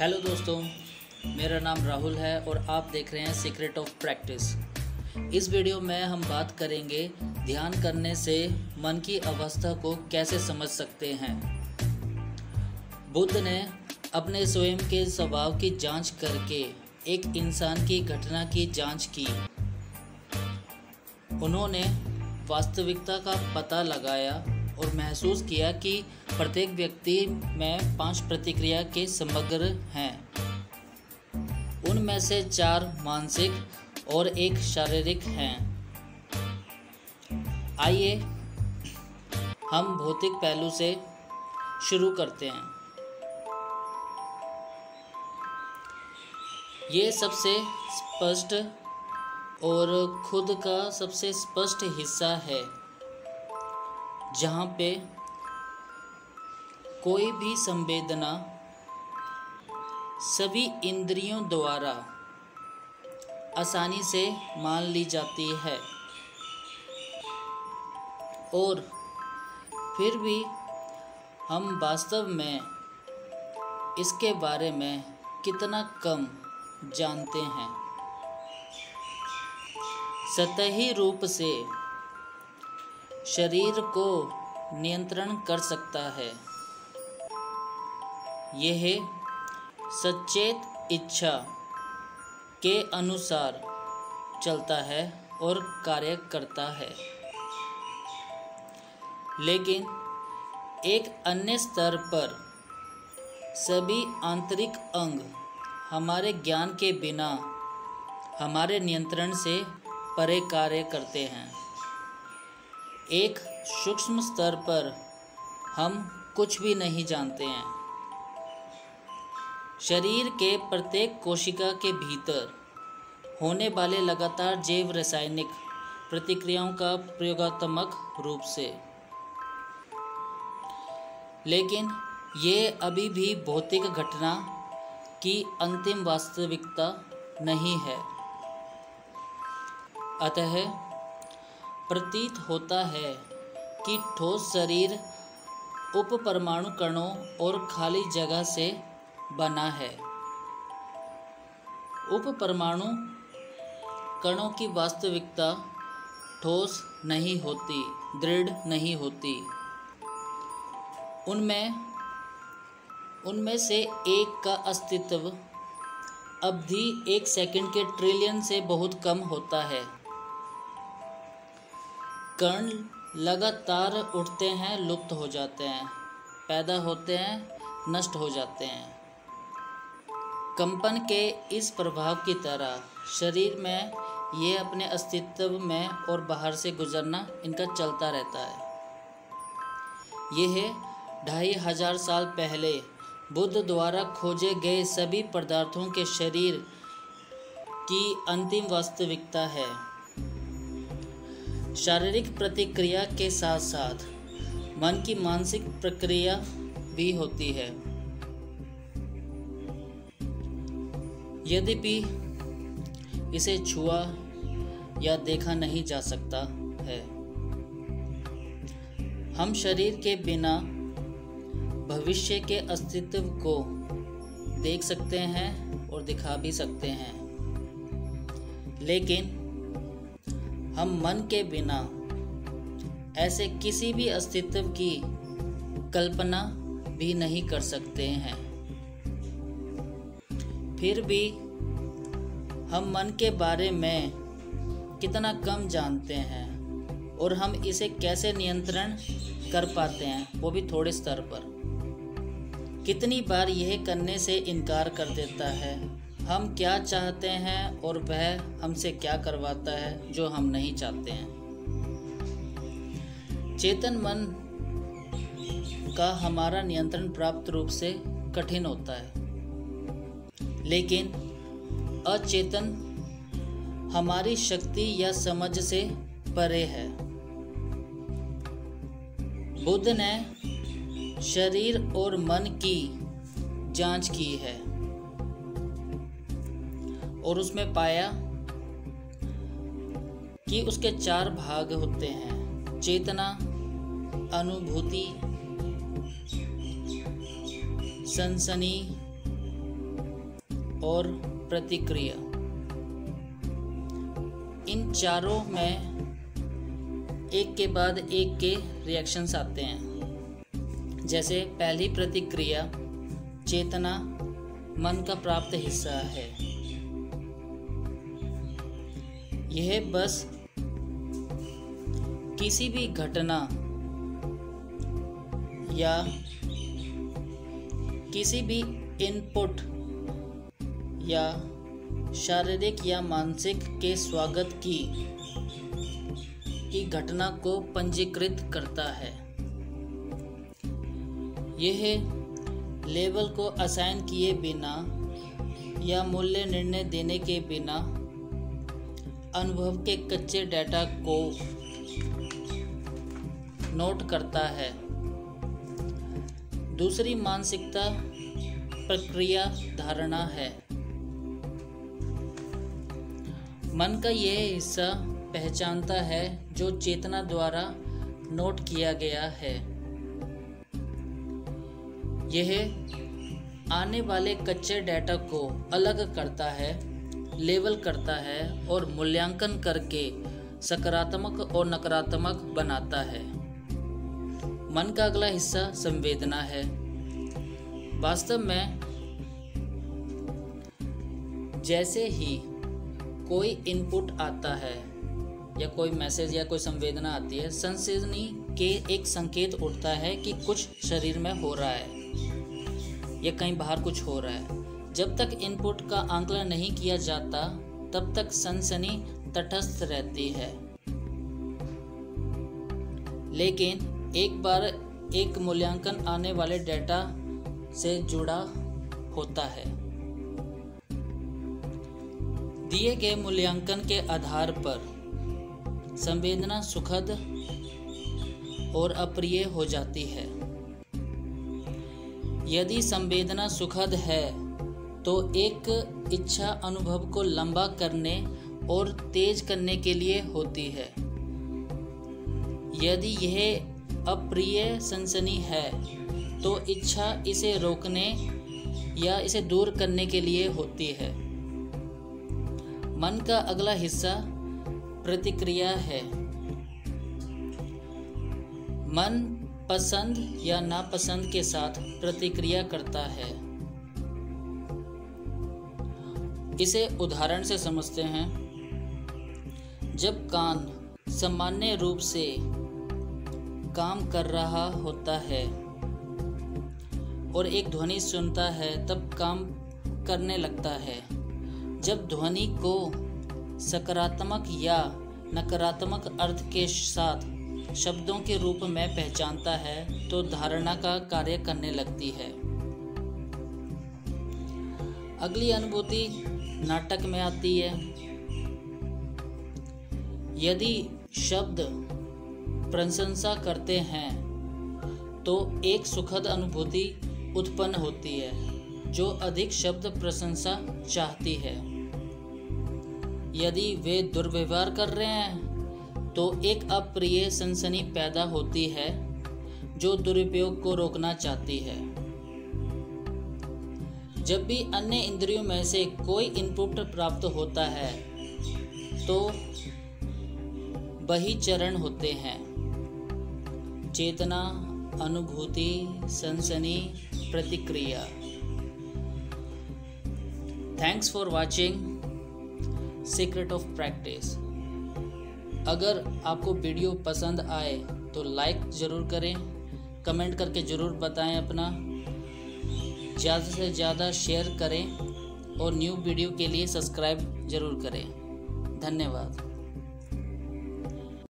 Hello दोस्तों, मेरा नाम राहुल है और आप देख रहे हैं सीक्रेट ऑफ़ प्रैक्टिस इस वीडियो में हम बात करेंगे ध्यान करने से मन की अवस्था को कैसे समझ सकते हैं। बुद्ध ने अपने स्वयं के स्वभाव की जाँच करके एक इंसान की घटना की जाँच की। उन्होंने वास्तविकता का पता लगाया और महसूस किया कि प्रत्येक व्यक्ति में पाँच प्रतिक्रिया के समग्र हैं। उनमें से चार मानसिक और एक शारीरिक हैं। आइए हम भौतिक पहलू से शुरू करते हैं। ये सबसे स्पष्ट और खुद का सबसे स्पष्ट हिस्सा है। जहाँ पे कोई भी संवेदना सभी इंद्रियों द्वारा आसानी से मान ली जाती है। और फिर भी हम वास्तव में इसके बारे में कितना कम जानते हैं। सतही रूप से शरीर को नियंत्रण कर सकता है। यह सचेत इच्छा के अनुसार चलता है और कार्य करता है। लेकिन एक अन्य स्तर पर सभी आंतरिक अंग हमारे ज्ञान के बिना हमारे नियंत्रण से परे कार्य करते हैं। एक सूक्ष्म स्तर पर हम कुछ भी नहीं जानते हैं। शरीर के प्रत्येक कोशिका के भीतर होने वाले लगातार जैव रासायनिक प्रतिक्रियाओं का प्रयोगात्मक रूप से। लेकिन ये अभी भी भौतिक घटना की अंतिम वास्तविकता नहीं है। अतः प्रतीत होता है कि ठोस शरीर उप परमाणु कणों और खाली जगह से बना है। उप परमाणु कणों की वास्तविकता ठोस नहीं होती, दृढ़ नहीं होती। उनमें उनमें से एक का अस्तित्व अवधि एक सेकंड के ट्रिलियन से बहुत कम होता है। कण लगातार उठते हैं, लुप्त हो जाते हैं, पैदा होते हैं, नष्ट हो जाते हैं। कंपन के इस प्रभाव की तरह शरीर में ये अपने अस्तित्व में और बाहर से गुजरना इनका चलता रहता है। यह ढाई हज़ार साल पहले बुद्ध द्वारा खोजे गए सभी पदार्थों के शरीर की अंतिम वास्तविकता है। शारीरिक प्रतिक्रिया के साथ साथ मन की मानसिक प्रक्रिया भी होती है। यद्यपि इसे छुआ या देखा नहीं जा सकता है, हम शरीर के बिना भविष्य के अस्तित्व को देख सकते हैं और दिखा भी सकते हैं। लेकिन हम मन के बिना ऐसे किसी भी अस्तित्व की कल्पना भी नहीं कर सकते हैं। फिर भी हम मन के बारे में कितना कम जानते हैं और हम इसे कैसे नियंत्रण कर पाते हैं, वो भी थोड़े स्तर पर। कितनी बार यह करने से इनकार कर देता है? हम क्या चाहते हैं और वह हमसे क्या करवाता है, जो हम नहीं चाहते हैं। चेतन मन का हमारा नियंत्रण प्राप्त रूप से कठिन होता है। लेकिन अचेतन हमारी शक्ति या समझ से परे है। बुद्ध ने शरीर और मन की जाँच की है। और उसमें पाया कि उसके चार भाग होते हैं, चेतना, अनुभूति, सनसनी और प्रतिक्रिया। इन चारों में एक के बाद एक के रिएक्शंस आते हैं। जैसे पहली प्रतिक्रिया, चेतना, मन का प्राप्त हिस्सा है। यह बस किसी भी घटना या किसी भी इनपुट या शारीरिक या मानसिक के स्वागत की की घटना को पंजीकृत करता है। यह लेवल को असाइन किए बिना या मूल्य निर्णय देने के बिना अनुभव के कच्चे डेटा को नोट करता है। दूसरी मानसिकता प्रक्रिया धारणा है। मन का यह हिस्सा पहचानता है जो चेतना द्वारा नोट किया गया है। यह आने वाले कच्चे डेटा को अलग करता है। लेबल करता है और मूल्यांकन करके सकारात्मक और नकारात्मक बनाता है। मन का अगला हिस्सा संवेदना है। वास्तव में, जैसे ही कोई इनपुट आता है या कोई मैसेज या कोई संवेदना आती है संवेदनी के एक संकेत उठता है कि कुछ शरीर में हो रहा है या कहीं बाहर कुछ हो रहा है। जब तक इनपुट का आंकलन नहीं किया जाता, तब तक सनसनी तटस्थ रहती है। लेकिन एक बार एक मूल्यांकन आने वाले डेटा से जुड़ा होता है। दिए गए मूल्यांकन के आधार पर संवेदना सुखद और अप्रिय हो जाती है। यदि संवेदना सुखद है तो एक इच्छा अनुभव को लंबा करने और तेज करने के लिए होती है। यदि यह अप्रिय सनसनी है तो इच्छा इसे रोकने या इसे दूर करने के लिए होती है। मन का अगला हिस्सा प्रतिक्रिया है। मन पसंद या नापसंद के साथ प्रतिक्रिया करता है। इसे उदाहरण से समझते हैं। जब कान सामान्य रूप से काम कर रहा होता है और एक ध्वनि सुनता है, तब काम करने लगता है। जब ध्वनि को सकारात्मक या नकारात्मक अर्थ के साथ शब्दों के रूप में पहचानता है तो धारणा का कार्य करने लगती है। अगली अनुभूति नाटक में आती है। यदि शब्द प्रशंसा करते हैं तो एक सुखद अनुभूति उत्पन्न होती है, जो अधिक शब्द प्रशंसा चाहती है। यदि वे दुर्व्यवहार कर रहे हैं तो एक अप्रिय सनसनी पैदा होती है, जो दुरुपयोग को रोकना चाहती है। जब भी अन्य इंद्रियों में से कोई इनपुट प्राप्त होता है तो वही चरण होते हैं। चेतना, अनुभूति, सनसनी, प्रतिक्रिया। Thanks for watching secret of practice अगर आपको वीडियो पसंद आए तो लाइक ज़रूर करें। कमेंट करके ज़रूर बताएँ अपना। ज़्यादा से ज़्यादा शेयर करें और न्यू वीडियो के लिए सब्सक्राइब ज़रूर करें। धन्यवाद।